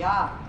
Ja.